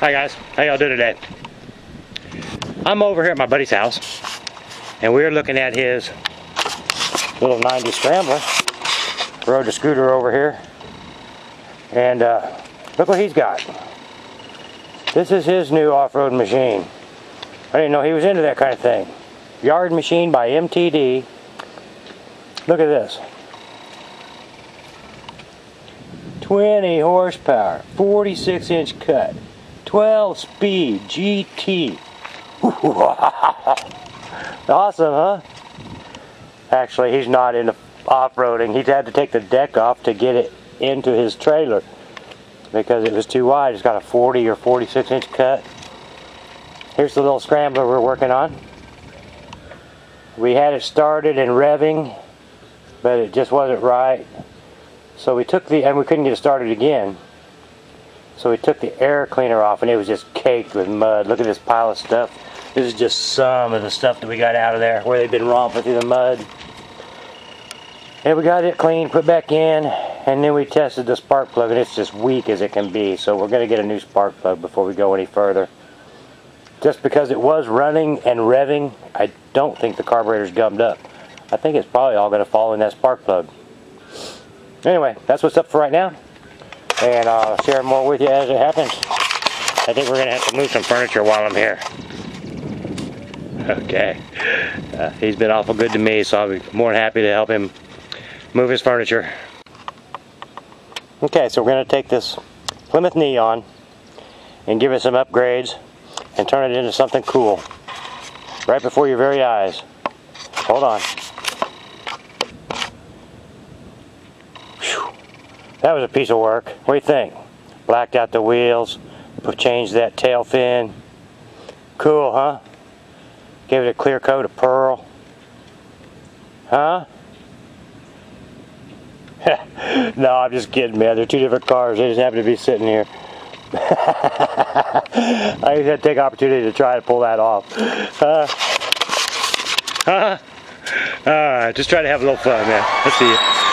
Hi guys, how y'all doing today? I'm over here at my buddy's house and we're looking at his little 90 Scrambler. Rode the scooter over here and uh, look what he's got. This is his new off-road machine. I didn't know he was into that kind of thing. Yard machine by MTD. Look at this. 20 horsepower, 46 inch cut. 12 speed GT. awesome, huh? Actually, he's not into off-roading. He's had to take the deck off to get it into his trailer because it was too wide. It's got a 40 or 46 inch cut. Here's the little scrambler we're working on. We had it started and revving, but it just wasn't right. So we took the, and we couldn't get it started again. So we took the air cleaner off and it was just caked with mud. Look at this pile of stuff. This is just some of the stuff that we got out of there where they've been romping through the mud. And we got it clean, put back in, and then we tested the spark plug and it's just weak as it can be. So we're going to get a new spark plug before we go any further. Just because it was running and revving, I don't think the carburetor's gummed up. I think it's probably all to fall in that spark plug. Anyway, that's what's up for right now and I'll share more with you as it happens. I think we're going to have to move some furniture while I'm here. Okay. Uh, he's been awful good to me, so I'll be more than happy to help him move his furniture. Okay, so we're going to take this Plymouth Neon and give it some upgrades and turn it into something cool. Right before your very eyes. Hold on. That was a piece of work. What do you think? Blacked out the wheels, changed that tail fin. Cool, huh? Gave it a clear coat of pearl. Huh? no, I'm just kidding, man. They're two different cars. They just happen to be sitting here. I just had to take opportunity to try to pull that off. Uh, huh? Alright, just try to have a little fun, man. Let's see you.